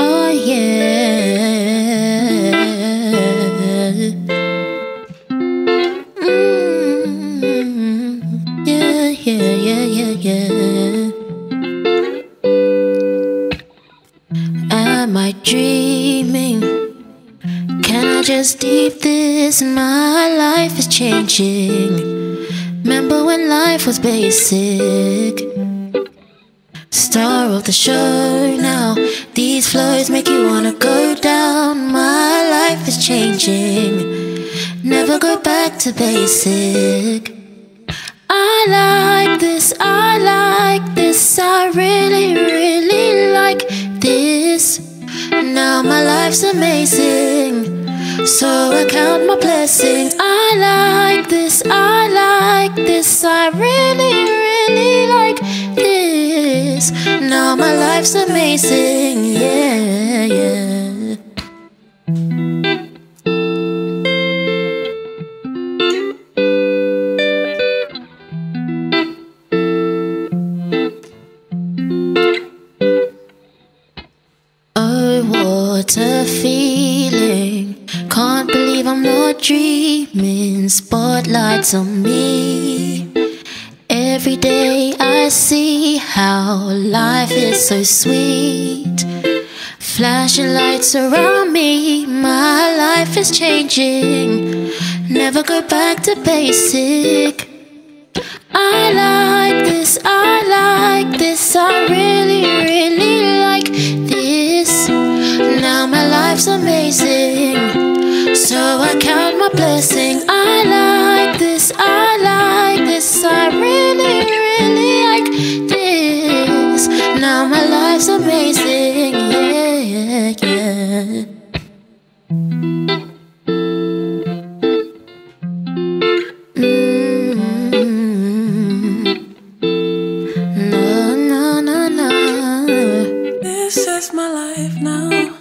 Oh yeah. Mm, yeah, yeah, Can I just deep this? My life is changing. Remember when life was basic? Star of the show now. These flows make you wanna go down. My life is changing. Never go back to basic. I like this, I like this, I really, really like this. Now my life's amazing, so I count my blessings. I like this, I like this, I really, really like this. Now my life's amazing, yeah, yeah. Oh, what a feeling. Can't believe I'm not dreaming. Spotlights on me. Every day I see how life is so sweet. Flashing lights around me. My life is changing. Never go back to basic. I like this, I like this, I really, so I count my blessing. I like this, I like this, I really, really like this. Now my life's amazing, yeah, yeah. Mm. No, no, no, no. This is my life now,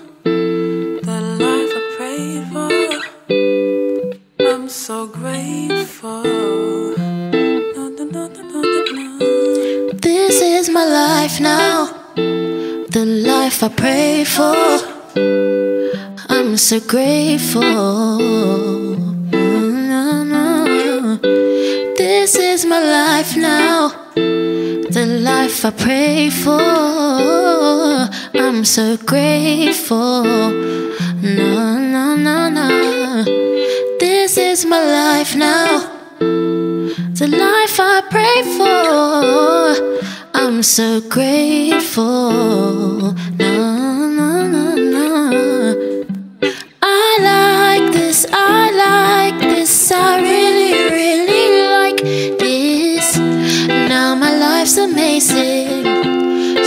is my life now, the life I pray for. I'm so grateful. This is my life now, the life I pray for. I'm so grateful. No, no, no, no. This is my life now. The life I pray for, I'm so grateful. Na, na, na, na. I like this, I like this, I really, really like this. Now my life's amazing.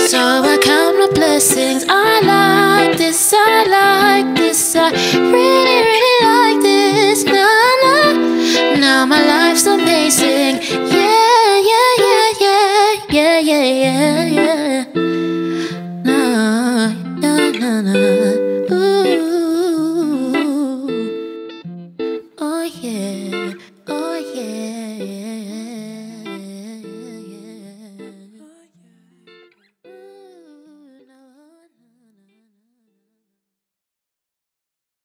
So I count my blessings. I like this, I like this, I really. yeah, yeah, yeah, yeah. nah nah nah nah.